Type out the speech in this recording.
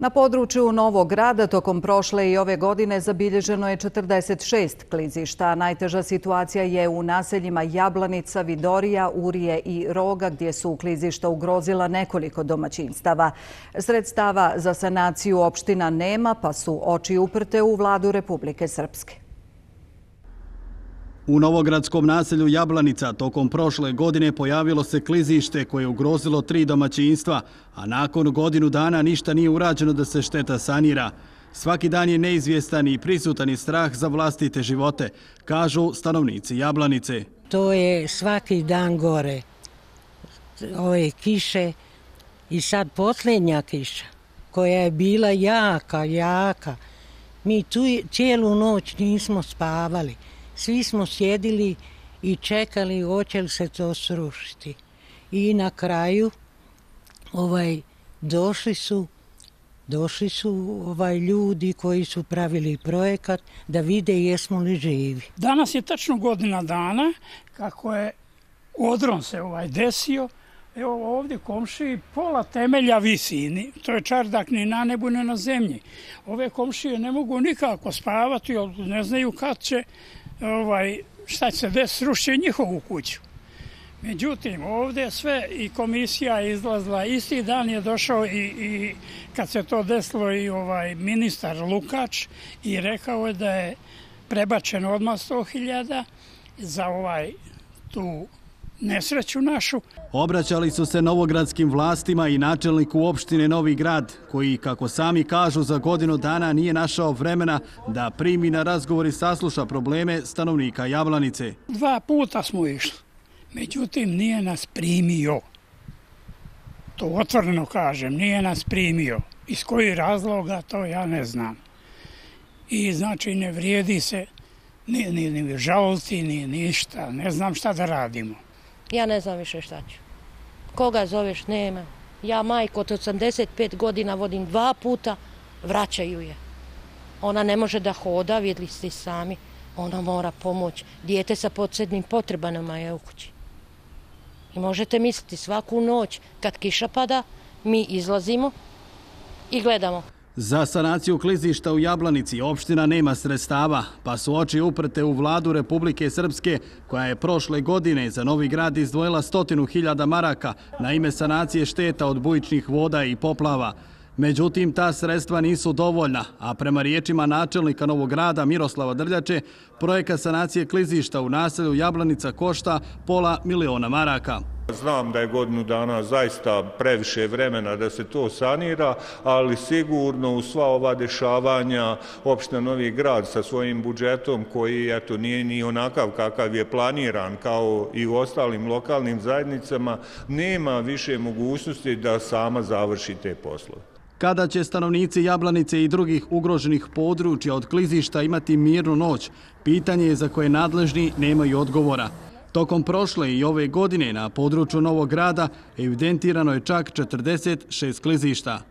Na području Novog grada tokom prošle i ove godine zabilježeno je 46 klizišta. Najteža situacija je u naseljima Jablanica, Vidorija, Urije i Roga gdje su klizišta ugrozila nekoliko domaćinstava. Sredstava za sanaciju opština nema pa su oči uprte u vladu Republike Srpske. U Novogradskom naselju Jablanica tokom prošle godine pojavilo se klizište koje je ugrozilo tri domaćinstva, a nakon godinu dana ništa nije urađeno da se šteta sanira. Svaki dan je neizvjestan i prisutan i strah za vlastite živote, kažu stanovnici Jablanice. To je svaki dan gore. Ove kiše i sad posljednja kiša koja je bila jaka, jaka. Mi tu cijelu noć nismo spavali svi smo sjedili i čekali hoće li se to srušiti. I na kraju ovaj došli su došli su ovaj ljudi koji su pravili projekat da vide jesmo li živi. Danas je tačno godina dana kako je odron se ovaj desio. Evo ovdje komši pola temelja visi. To je čardak ni na nebu, ni na zemlji. Ove komšije ne mogu nikako spavati, ne znaju kad će ovaj, šta će se desiti, srušće njihovu kuću. Međutim, ovdje sve i komisija izlazila, isti dan je došao i, i kad se to desilo i ovaj ministar Lukač i rekao je da je prebačeno odmah 100.000 za ovaj tu nesreću našu. Obraćali su se novogradskim vlastima i načelniku opštine Novi grad, koji, kako sami kažu, za godinu dana nije našao vremena da primi na razgovor i sasluša probleme stanovnika Jablanice. Dva puta smo išli, međutim nije nas primio. To otvoreno kažem, nije nas primio. Iz koji razloga, to ja ne znam. I znači ne vrijedi se ni, ni, ni ni ništa. Ne znam šta da radimo. Ja ne znam više šta ću. Koga zoveš, nema. Ja majko od 85 godina vodim dva puta, vraćaju je. Ona ne može da hoda, vidli ste sami. Ona mora pomoć. Dijete sa podsjednim potrebanama je u kući. I možete misliti, svaku noć kad kiša pada, mi izlazimo i gledamo. Za sanaciju klizišta u Jablanici opština nema sredstava, pa su oči uprte u vladu Republike Srpske, koja je prošle godine za Novi grad izdvojila stotinu hiljada maraka na ime sanacije šteta od bujičnih voda i poplava. Međutim, ta sredstva nisu dovoljna, a prema riječima načelnika Novog grada Miroslava Drljače, projekat sanacije klizišta u naselju Jablanica košta pola miliona maraka. Znam da je godinu dana zaista previše vremena da se to sanira, ali sigurno u sva ova dešavanja opština Novi grad sa svojim budžetom koji eto, nije ni onakav kakav je planiran kao i u ostalim lokalnim zajednicama, nema više mogućnosti da sama završi te poslove. Kada će stanovnici Jablanice i drugih ugroženih područja od klizišta imati mirnu noć, pitanje je za koje nadležni nemaju odgovora. Tokom prošle i ove godine na području Novog grada evidentirano je čak 46 klizišta.